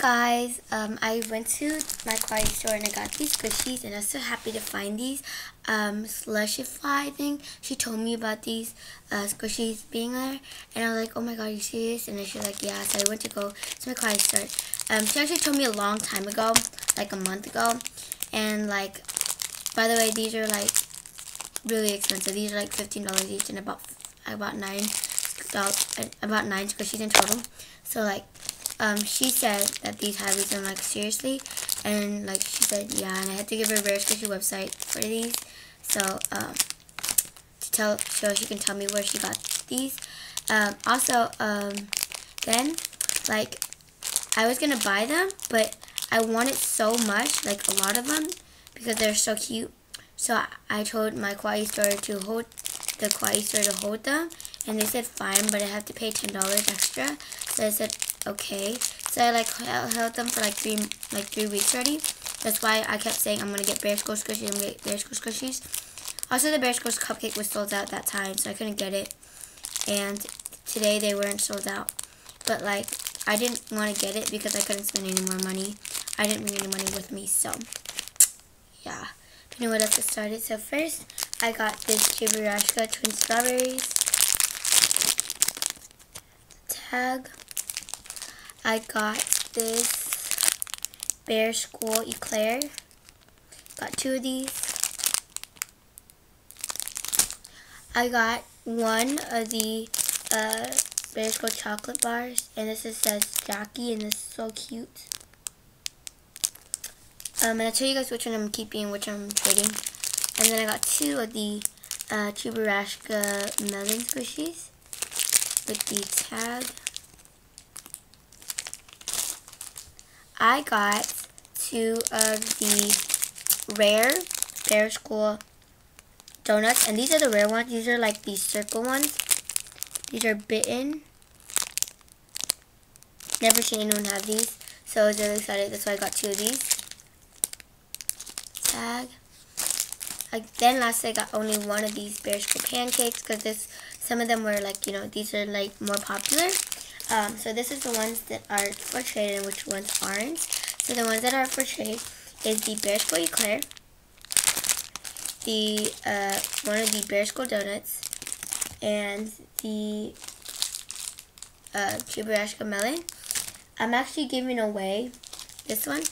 guys, um, I went to my kawaii store and I got these squishies and I was so happy to find these. Um, Slushify, I think, she told me about these uh, squishies being there and I was like, oh my god, you serious? And then she was like, yeah, so I went to go to my kawaii store. Um, she actually told me a long time ago, like a month ago, and like, by the way, these are like really expensive. These are like $15 each and about, about nine, about nine squishies in total. So like, um, she said that these these and like seriously and like she said yeah and I had to give her a very special website for these. So um, to tell so she can tell me where she got these. Um, also um, then like I was gonna buy them but I wanted so much like a lot of them because they're so cute. So I, I told my kawaii store to hold the kawaii store to hold them and they said fine but I have to pay $10 extra. So I said okay. So I like held them for like three like three weeks already. That's why I kept saying I'm gonna get Bear School Squishies, I'm gonna get Bear School Squishies. Also the Bear School cupcake was sold out that time, so I couldn't get it. And today they weren't sold out. But like I didn't want to get it because I couldn't spend any more money. I didn't bring any money with me, so yeah. You know what else to started? So first I got this Cheburashka Twin Strawberries tag. I got this Bear School Eclair. Got two of these. I got one of the uh, Bear School chocolate bars, and this is, says Jackie, and this is so cute. Um, and I'll tell you guys which one I'm keeping, which I'm trading. And then I got two of the uh, melon squishies with the tag. I got two of the rare Bear School donuts. And these are the rare ones. These are like these circle ones. These are bitten. Never seen anyone have these. So I was really excited. That's why I got two of these. Tag. Then lastly I got only one of these Bear School pancakes because this some of them were like, you know, these are like more popular. Um, so this is the ones that are for trade and which ones aren't. So the ones that are for trade is the Bear School Eclair, the uh, one of the Bear School Donuts, and the uh, Cheburashka Melon. I'm actually giving away this one.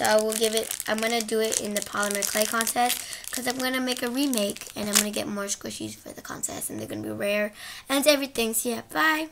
So I will give it, I'm going to do it in the polymer clay contest because I'm going to make a remake and I'm going to get more squishies for the contest and they're going to be rare and everything. So yeah, bye.